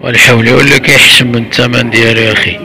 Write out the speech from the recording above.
والحول ولا كيحشم من الثمن ديالو يا أخي.